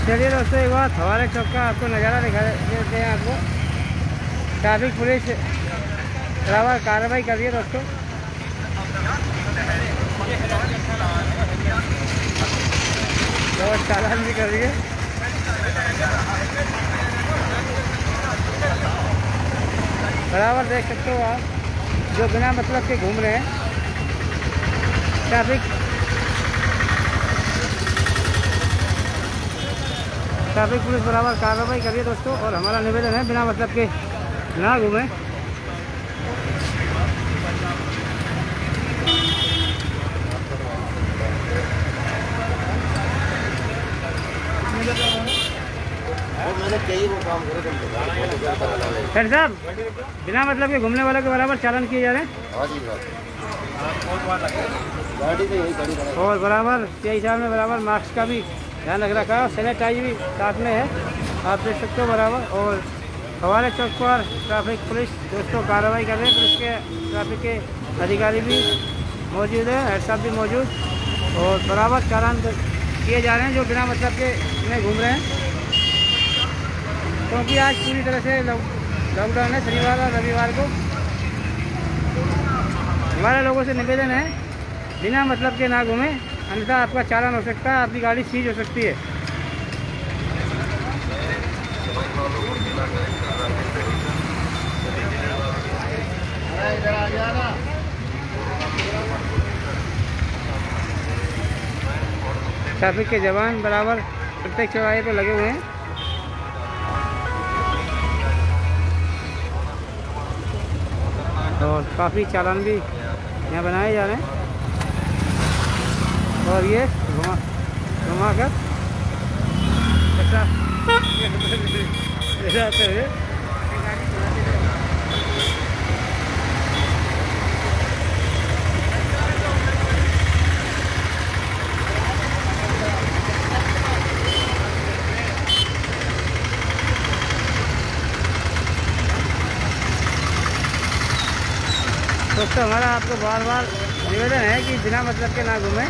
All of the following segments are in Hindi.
चलिए दोस्तों, एक बार हमारे चौक का आपको नज़ारा दिखा देते हैं आपको। ट्रैफ़िक पुलिस बराबर कार्रवाई कर रही है दोस्तों। चालान भी कर रही है। बराबर देख सकते हो आप, जो बिना मतलब के घूम रहे हैं। ट्रैफ़िक ट्रैफ़िक पुलिस बराबर कार्रवाई करिए दोस्तों और हमारा निवेदन है बिना मतलब के ना घूमें। हेड साहब बिना मतलब के घूमने वालों के बराबर चालन किए जा रहे हैं? हाँ हाँ। और बराबर के हिसाब में बराबर मास्क का भी ध्यान रख रखा सैनिटाइज भी साथ में है। आप देख सकते हो बराबर, और हमारे चौक पर ट्रैफ़िक पुलिस दोस्तों कार्रवाई कर रहे हैं। पुलिस के ट्रैफ़िक के अधिकारी भी मौजूद है हेड साहब भी मौजूद। और बराबर चालान किए जा रहे हैं, जो बिना मतलब के में घूम रहे हैं। क्योंकि तो आज पूरी तरह से लॉकडाउन है, शनिवार और रविवार को। हमारे लोगों से निवेदन है, बिना मतलब के ना घूमें। अन्यथा आपका चालान हो सकता है, आपकी गाड़ी सीज हो सकती है। ट्रैफ़िक के जवान बराबर प्रत्येक चौराहे पर लगे हुए हैं। और काफ़ी चालान भी यहाँ बनाए जा रहे हैं। और ये घुमा घुमा कर दोस्तों तो हमारा आपको बार बार निवेदन है कि बिना मतलब के ना घूमें।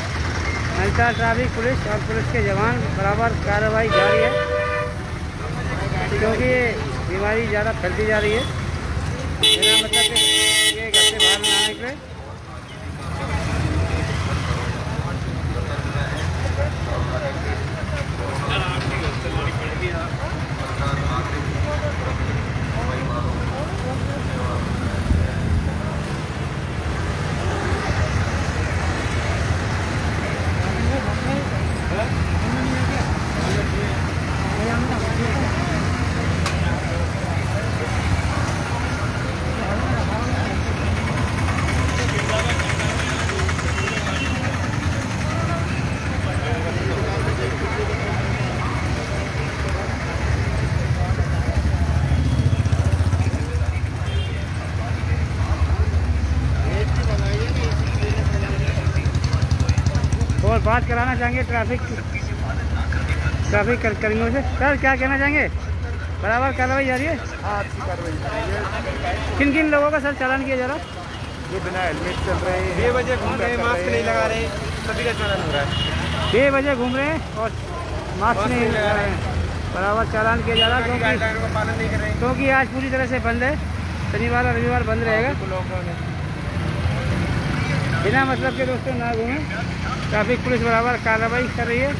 अल्टा ट्रैफ़िक पुलिस और पुलिस के जवान बराबर कार्रवाई जारी है, क्योंकि ये बीमारी ज़्यादा फैलती जा रही है। बिना मतलब ये घर से बाहर ना निकले। और बात कराना चाहेंगे ट्रैफ़िक ट्रैफ़िक कर्मियों से। सर क्या कहना चाहेंगे? बराबर कार्रवाई जारी है? किन किन लोगों का सर चालान किया जा रहा है? ये बिना हेलमेट चल रहे हैं। बेवजह घूम रहे हैं मास्क नहीं लगा रहे सभी का चालान हो रहा है। बेवजह घूम रहे हैं और मास्क नहीं लगा रहे हैं। बराबर चालान किया जा रहा है क्योंकि क्योंकि आज पूरी तरह से बंद है। शनिवार और रविवार बंद रहेगा। हाँ, बिना मतलब के दोस्तों ना घूमें। ट्रैफ़िक पुलिस बराबर कार्रवाई कर रही है।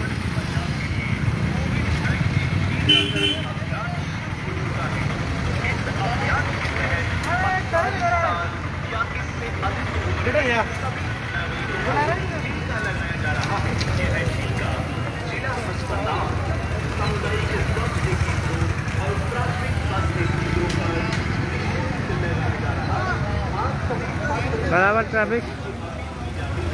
बराबर ट्रैफ़िक।